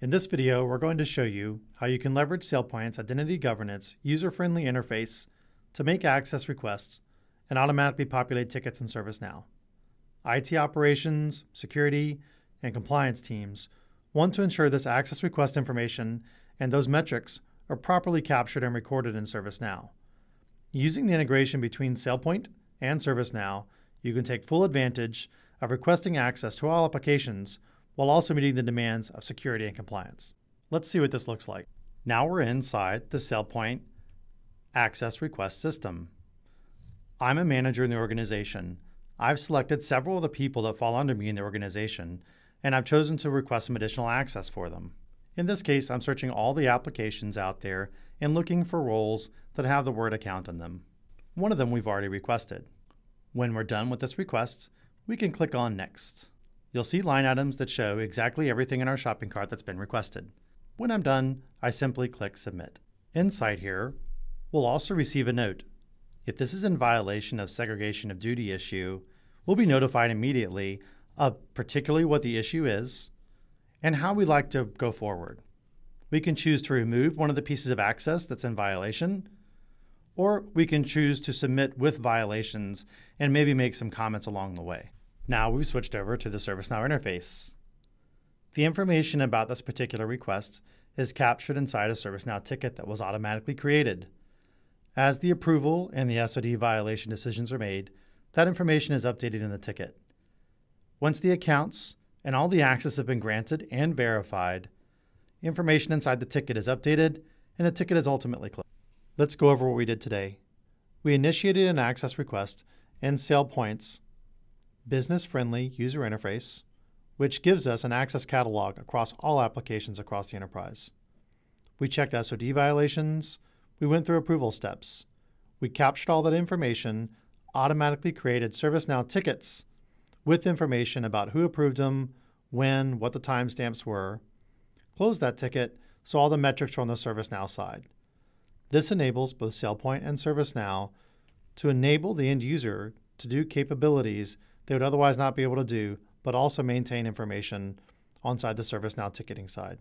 In this video, we're going to show you how you can leverage SailPoint's Identity Governance user-friendly interface to make access requests and automatically populate tickets in ServiceNow. IT operations, security, and compliance teams want to ensure this access request information and those metrics are properly captured and recorded in ServiceNow. Using the integration between SailPoint and ServiceNow, you can take full advantage of requesting access to all applications while also meeting the demands of security and compliance. Let's see what this looks like. Now we're inside the SailPoint Access Request System. I'm a manager in the organization. I've selected several of the people that fall under me in the organization, and I've chosen to request some additional access for them. In this case, I'm searching all the applications out there and looking for roles that have the word account in them. One of them we've already requested. When we're done with this request, we can click on Next. You'll see line items that show exactly everything in our shopping cart that's been requested. When I'm done, I simply click Submit. Inside here, we'll also receive a note. If this is in violation of segregation of duty issue, we'll be notified immediately of particularly what the issue is and how we'd like to go forward. We can choose to remove one of the pieces of access that's in violation, or we can choose to submit with violations and maybe make some comments along the way. Now we've switched over to the ServiceNow interface. The information about this particular request is captured inside a ServiceNow ticket that was automatically created. As the approval and the SOD violation decisions are made, that information is updated in the ticket. Once the accounts and all the access have been granted and verified, information inside the ticket is updated and the ticket is ultimately closed. Let's go over what we did today. We initiated an access request in SailPoint's business friendly user interface, which gives us an access catalog across all applications across the enterprise. We checked SOD violations, we went through approval steps, we captured all that information, automatically created ServiceNow tickets with information about who approved them, when, what the timestamps were, closed that ticket so all the metrics are on the ServiceNow side. This enables both SailPoint and ServiceNow to enable the end user to do capabilities they would otherwise not be able to do, but also maintain information onside the ServiceNow ticketing side.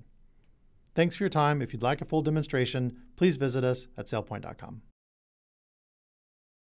Thanks for your time. If you'd like a full demonstration, please visit us at sailpoint.com.